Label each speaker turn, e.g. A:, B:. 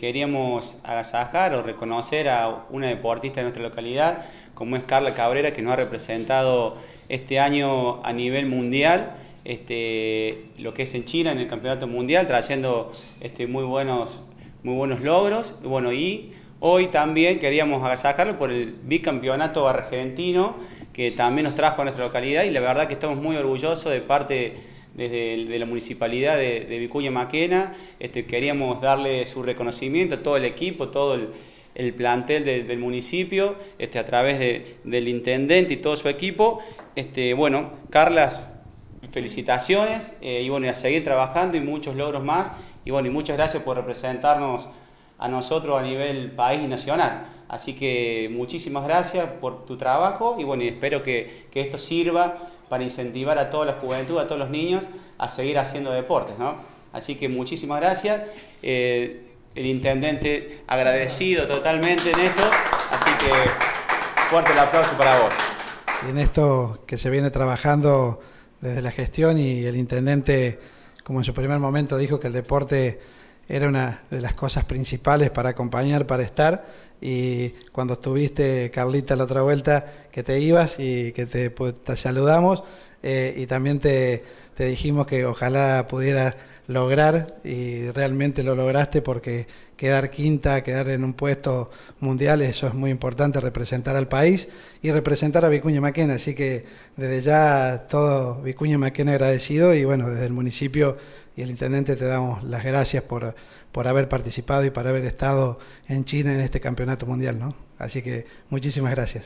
A: Queríamos agasajar o reconocer a una deportista de nuestra localidad, como es Carla Cabrera, que nos ha representado este año a nivel mundial, este, lo que es en China, en el Campeonato Mundial, trayendo este, muy, buenos, muy buenos logros. Bueno, y hoy también queríamos agasajarlo por el bicampeonato argentino, que también nos trajo a nuestra localidad, y la verdad que estamos muy orgullosos de parte desde de la municipalidad de, Vicuña Maquena, este, queríamos darle su reconocimiento a todo el equipo, todo el, plantel del municipio, este, a través del intendente y todo su equipo. Este, bueno, Carlas, felicitaciones eh, y bueno, a seguir trabajando y muchos logros más. Y bueno, y muchas gracias por representarnos a nosotros a nivel país y nacional. Así que muchísimas gracias por tu trabajo y bueno, y espero que, que esto sirva para incentivar a toda la juventud, a todos los niños a seguir haciendo deportes. ¿no? Así que muchísimas gracias. Eh, el intendente agradecido totalmente en esto, así que fuerte el aplauso para vos.
B: Y en esto que se viene trabajando desde la gestión y el intendente, como en su primer momento dijo que el deporte era una de las cosas principales para acompañar, para estar. Y cuando estuviste, Carlita, la otra vuelta, que te ibas y que te, pues, saludamos eh, y también te, dijimos que ojalá pudieras lograr y realmente lo lograste porque quedar quinta, quedar en un puesto mundial, eso es muy importante, representar al país y representar a Vicuña Maquena. Así que desde ya todo Vicuña Maquena agradecido y bueno, desde el municipio y el intendente te damos las gracias por, por haber participado y por haber estado en China en este campeonato mundial. ¿no? Así que muchísimas gracias.